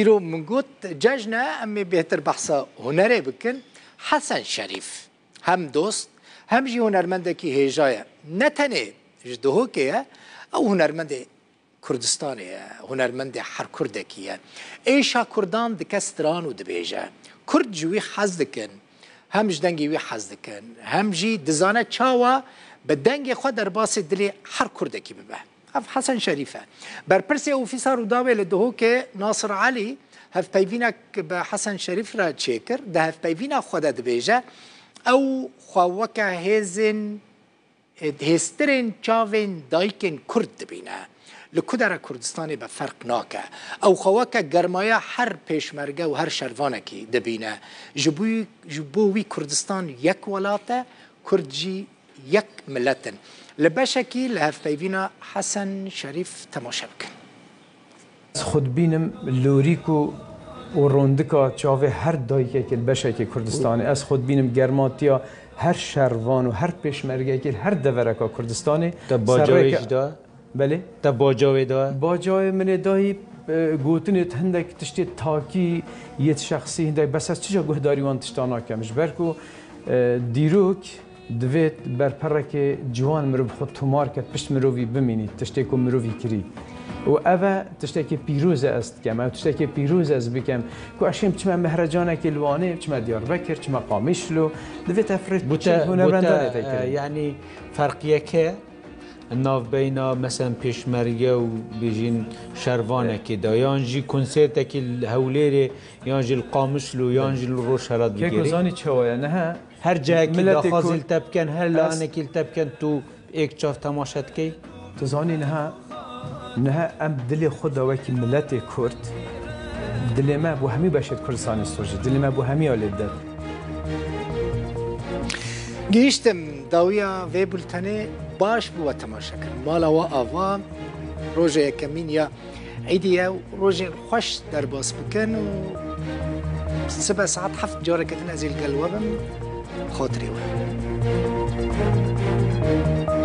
دیرو منگوت ججنا امی بهتر بحثا هنره بکن حسن شریف هم دوست هم جی هنرمنده که هیجایه نه تنه جدهو که او هنرمنده کردستانه هنرمنده هر کرده کیه ایشا کردان دکستران و دبیجه کرد جوی حز دکن هم جدنگی وی حز دکن هم جی دزانه چاوا به دنگ خود در باسی دلی هر کرده کی ببه حسن شریفه بر پرسی اوفیسر و داوی لدهو که ناصر علی هف پیوینا به حسن شریف را چیکر ده هف پیوینا خدا دبیجه او خواوکه هزن هسترین چاوین دایکن کرد دبینه لکودر کردستان به فرق ناکه او خواکه گرمایه هر پیشمرگه و هر شروانه کی دبینه جبوی جبوی کردستان یک ولاته کردجی یک لە بەشێکی حسن شریف شریف شەریف از خود بینم لوریکو و و هر هر که که که کردستانی از خود بینم هر هر شروان و که پێشمەرگێکی هر دورک ها بەێ تا بله. باجاێ من دایی گوتنێت هندک تشتی تاکی یه شخصی بس از چجا گوهداریوان تشتانا کمش برکو دیروک دوید بر که جوان مرۆڤ خود تو کرد پشت مرۆڤی ببینید تشتی و مرۆڤی کری. و که تشتێکی که پیروز است ئەو که که چما مهرجانه که ئەشیم چمە مەهرەجانێکی دیار چما دیارڕبەکر چمە قامیشل و دەوێت ئەفرێت بوده یعنی فرقیه که ناف بینا مثلا پیشمرگه و شروانه اه. که دا یانجی جی کنسرت کی هولیر یانجی القامش لو یانجی جی شراد بگیری که گزانی چوایا نه هر جایی که دا خازل تبکن هر لانه کی تبکن تو ایک چاف تماشت که تو زانی نه نه ام دلی خود دا وکی ملت کرد دلی ما بو همی باشد کردستان سوجه دلی ما بو همی آلید داد گیشتم داویا وی بولتنه باش بو تماشا بووە مالا و آوا روژه کەمین یا عیدی روژه خوش در باس بکن و ساعت سعات جاره کتن ازیل گلوه بم خاطری Thank you.